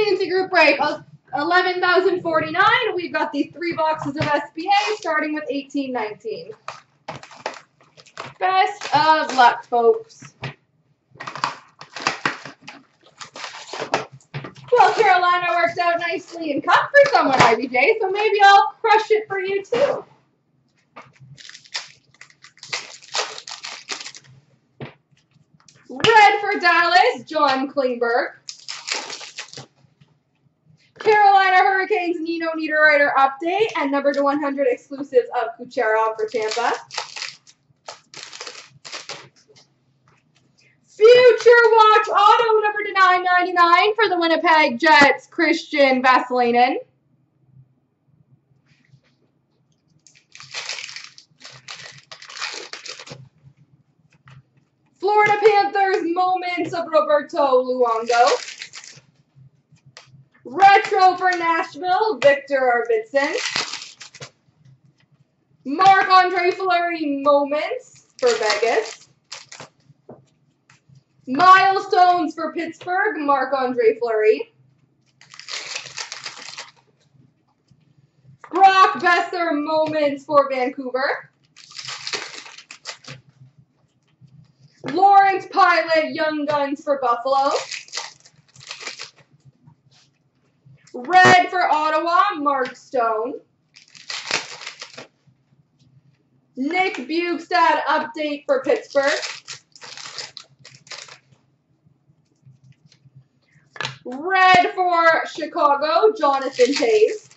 CNC group break. Uh, 11,049. We've got the three boxes of SPA starting with 1819. Best of luck, folks. Well, Carolina worked out nicely in cup for someone, IBJ, so maybe I'll crush it for you too. Red for Dallas, John Klingberg. Carolina Hurricanes Nino Niederreiter update and number to 100 exclusives of Kucherov for Tampa. Future Watch Auto number to 999 for the Winnipeg Jets, Kristian Vesalainen. Florida Panthers moments of Roberto Luongo. Retro for Nashville, Viktor Arvidsson. Marc-Andre Fleury moments for Vegas. Milestones for Pittsburgh, Marc-Andre Fleury. Brock Boeser moments for Vancouver. Lawrence Pilut Young Guns for Buffalo. Red for Ottawa, Mark Stone. Nick Bjugstad update for Pittsburgh. Red for Chicago, Jonathan Toews.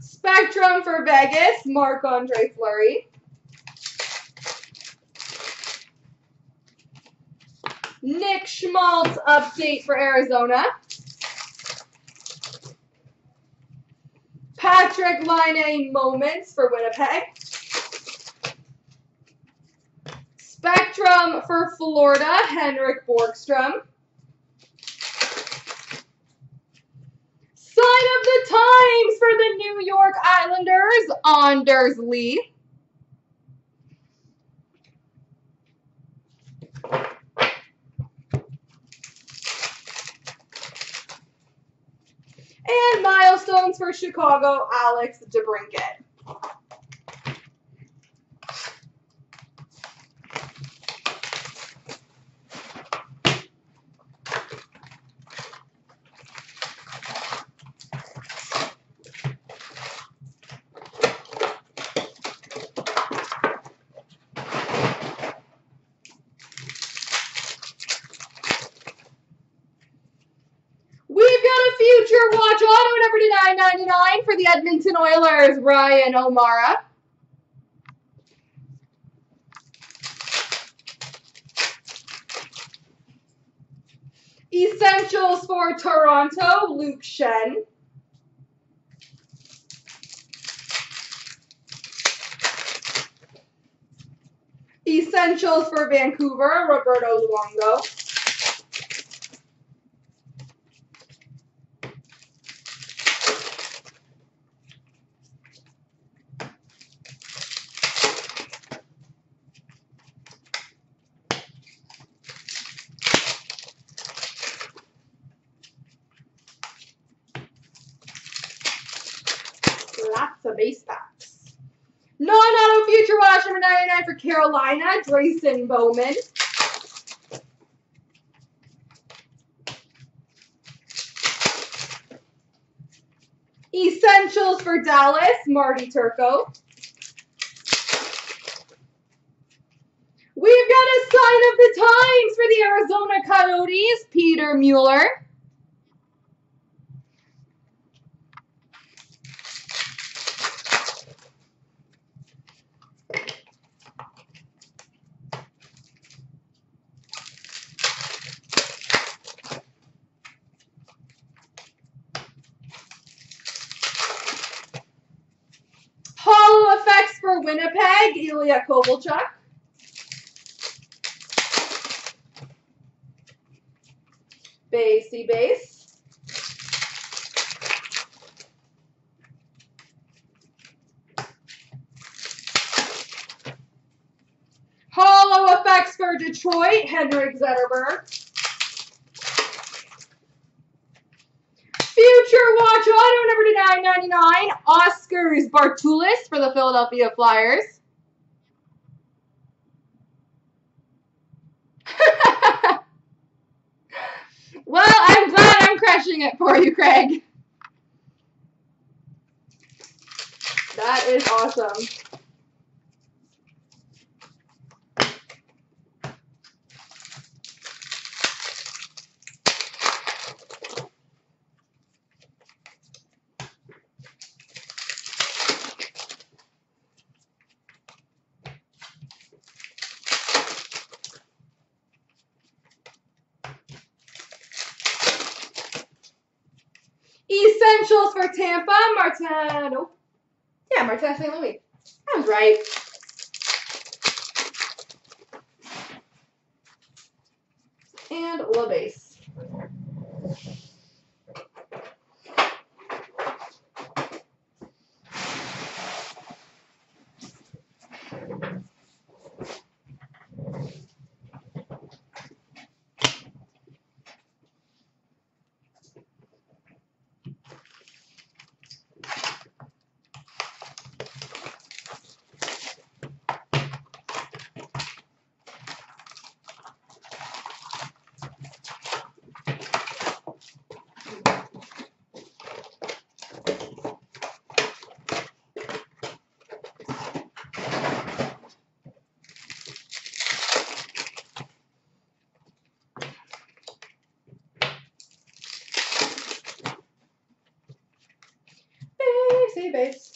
Spectrum for Vegas, Marc-Andre Fleury. Nick Schmaltz update for Arizona. Patrik Laine moments for Winnipeg. Spectrum for Florida, Henrik Borgstrom. Sign of the times for the New York Islanders, Anders Lee. And milestones for Chicago, Alex DeBrincat. We've got watch auto number to 999 for the Edmonton Oilers, Ryan O'Marra. Essentials for Toronto, Luke Schenn. Essentials for Vancouver, Roberto Luongo. Lots of base packs. Number 99 for Carolina, Drayson Bowman. Essentials for Dallas, Marty Turco. We've got a sign of the times for the Arizona Coyotes, Peter Mueller. Hollow effects for Winnipeg, Ilya Kovalchuk. Basey base. Hollow effects for Detroit, Henrik Zetterberg. Future Watch Auto number to 999. Oskars Bartulis for the Philadelphia Flyers. well, I'm glad I'm crushing it for you, Craig. That is awesome. Essentials for Tampa, Martin. Oh, yeah, Martin St. Louis. I was right. And LaBase. Base, hey, base.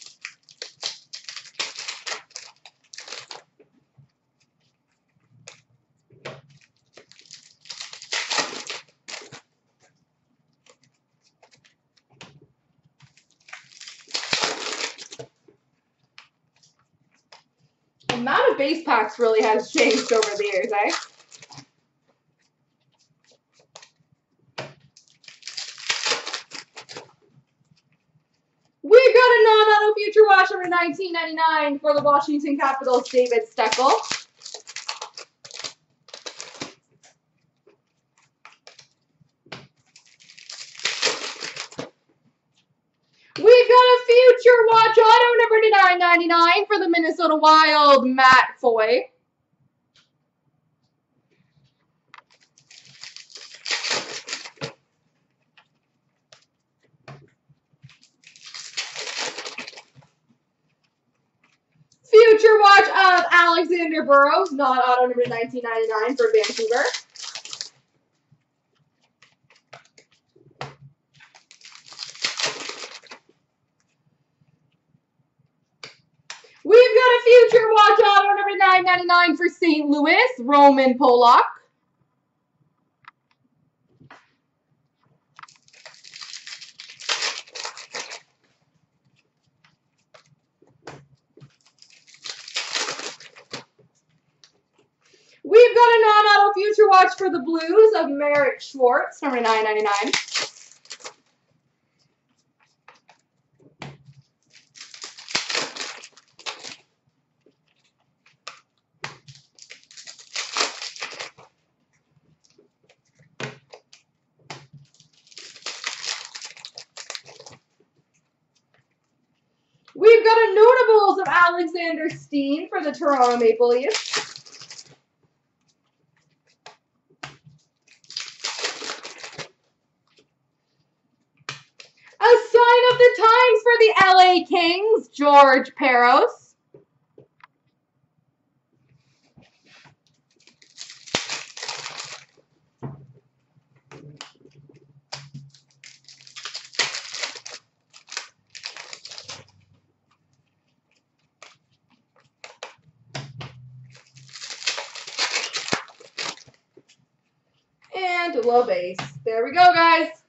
The amount of base packs really has changed over the years, eh? We've got a non-auto future watch number 1999 for the Washington Capitals, David Steckel. We've got a future watch auto number to 999 for the Minnesota Wild, Matt Foy. Future watch of Alexander Burrows, not auto number 1999 for Vancouver. We've got a future watch auto number 999 for St. Louis, Roman Polak. We've got a non-auto future watch for the Blues of Marek Schwarz, number 999. We've got a notables of Alexander Steen for the Toronto Maple Leafs. A sign of the times for the LA Kings, George Parros. And low base. There we go, guys.